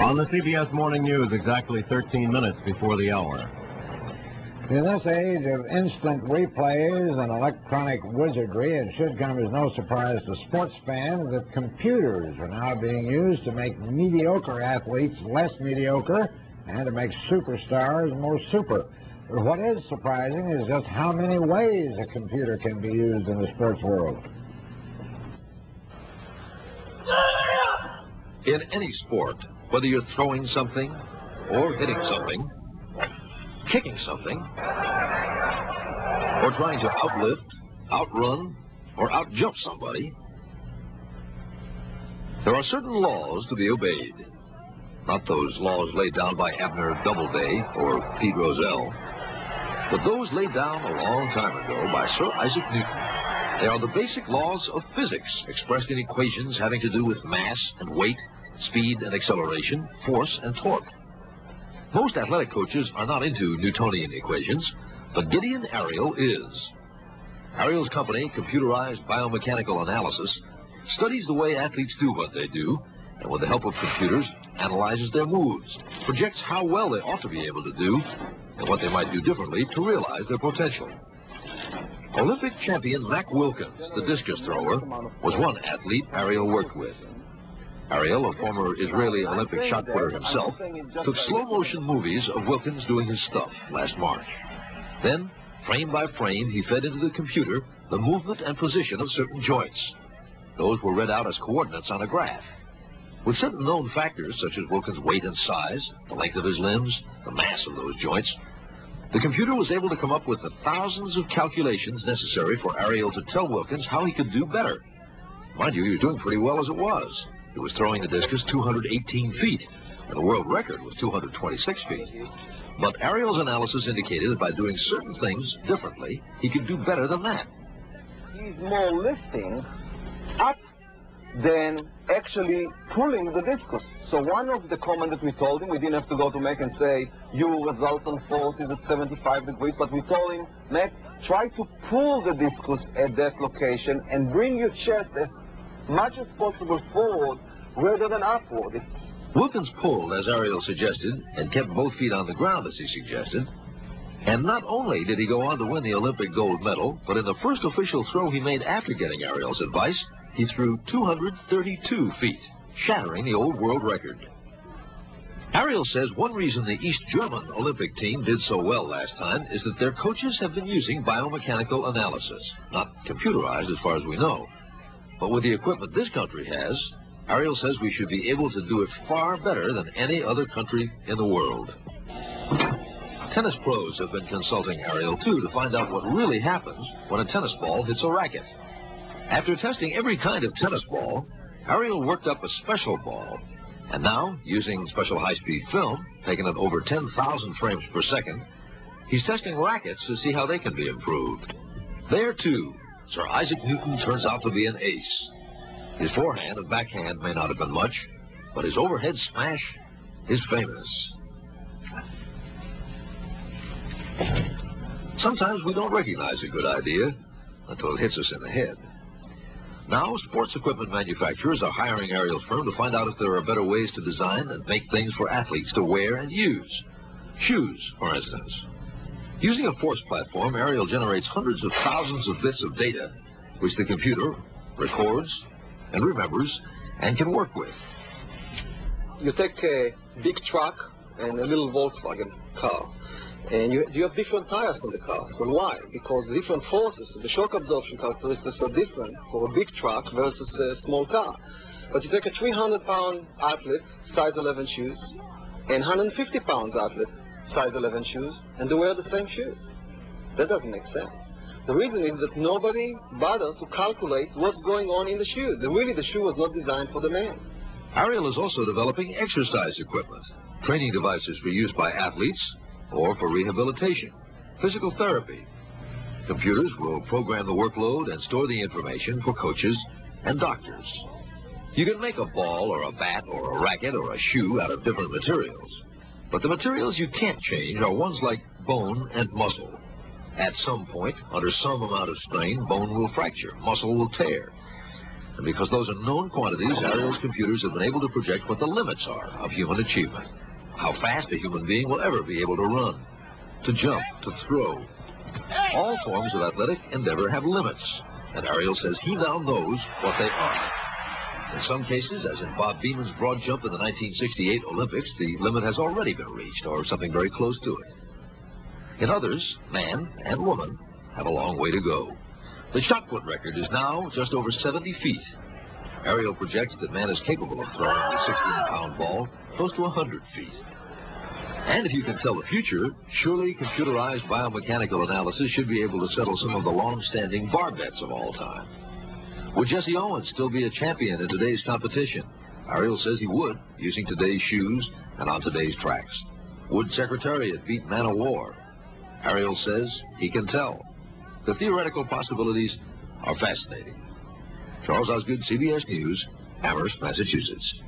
On the CBS Morning News, exactly 13 minutes before the hour. In this age of instant replays and electronic wizardry, it should come as no surprise to sports fans that computers are now being used to make mediocre athletes less mediocre and to make superstars more super. But what is surprising is just how many ways a computer can be used in the sports world. In any sport, whether you're throwing something or hitting something, kicking something, or trying to outlift, outrun, or outjump somebody, there are certain laws to be obeyed. Not those laws laid down by Abner Doubleday or Pete Rozelle, but those laid down a long time ago by Sir Isaac Newton. They are the basic laws of physics expressed in equations having to do with mass and weight, speed and acceleration, force and torque. Most athletic coaches are not into Newtonian equations, but Gideon Ariel is. Ariel's company, Computerized Biomechanical Analysis, studies the way athletes do what they do, and with the help of computers, analyzes their moves, projects how well they ought to be able to do, and what they might do differently to realize their potential. Olympic champion Mac Wilkins, the discus thrower, was one athlete Ariel worked with. Ariel, a former Israeli Olympic shot putter himself, took slow motion movies of Wilkins doing his stuff last March. Then, frame by frame, he fed into the computer the movement and position of certain joints. Those were read out as coordinates on a graph. With certain known factors, such as Wilkins' weight and size, the length of his limbs, the mass of those joints, the computer was able to come up with the thousands of calculations necessary for Ariel to tell Wilkins how he could do better. Mind you, he was doing pretty well as it was. He was throwing the discus 218 feet, and the world record was 226 feet. But Ariel's analysis indicated that by doing certain things differently, he could do better than that. He's more lifting up than actually pulling the discus. So one of the comments that we told him, we didn't have to go to Mac and say, your resultant force is at 75 degrees, but we told him, Mac, try to pull the discus at that location and bring your chest as much as possible forward rather than upward. Wilkins pulled, as Ariel suggested, and kept both feet on the ground, as he suggested. And not only did he go on to win the Olympic gold medal, but in the first official throw he made after getting Ariel's advice, he threw 232 feet, shattering the old world record. Ariel says one reason the East German Olympic team did so well last time is that their coaches have been using biomechanical analysis, not computerized as far as we know. But with the equipment this country has, Ariel says we should be able to do it far better than any other country in the world. Tennis pros have been consulting Ariel, too, to find out what really happens when a tennis ball hits a racket. After testing every kind of tennis ball, Ariel worked up a special ball. And now, using special high-speed film, taken at over 10,000 frames per second, he's testing rackets to see how they can be improved. There, too, Sir Isaac Newton turns out to be an ace. His forehand and backhand may not have been much, but his overhead smash is famous. Sometimes we don't recognize a good idea until it hits us in the head. Now, sports equipment manufacturers are hiring Ariel's firm to find out if there are better ways to design and make things for athletes to wear and use. Shoes, for instance. Using a force platform, Ariel generates hundreds of thousands of bits of data, which the computer records and remembers and can work with. You take a big truck and a little Volkswagen car, and you, you have different tires on the cars. Well, why? Because the different forces, the shock absorption characteristics are different for a big truck versus a small car. But you take a 300 pound athlete, size 11 shoes, and 150 pounds athlete, size 11 shoes, and they wear the same shoes. That doesn't make sense. The reason is that nobody bothered to calculate what's going on in the shoe. The, really, the shoe was not designed for the man. Ariel is also developing exercise equipment, training devices for use by athletes or for rehabilitation, physical therapy. Computers will program the workload and store the information for coaches and doctors. You can make a ball or a bat or a racket or a shoe out of different materials. But the materials you can't change are ones like bone and muscle. At some point, under some amount of strain, bone will fracture, muscle will tear. And because those are known quantities, Ariel's computers have been able to project what the limits are of human achievement. How fast a human being will ever be able to run, to jump, to throw. All forms of athletic endeavor have limits, and Ariel says he now knows what they are. In some cases, as in Bob Beamon's broad jump in the 1968 Olympics, the limit has already been reached, or something very close to it. In others, man and woman have a long way to go. The shot put record is now just over 70 feet. Ariel projects that man is capable of throwing a 16-pound ball close to 100 feet. And if you can tell the future, surely computerized biomechanical analysis should be able to settle some of the long-standing bar bets of all time. Would Jesse Owens still be a champion in today's competition? Ariel says he would, using today's shoes and on today's tracks. Would Secretariat beat Man o' War? Ariel says he can tell. The theoretical possibilities are fascinating. Charles Osgood, CBS News, Amherst, Massachusetts.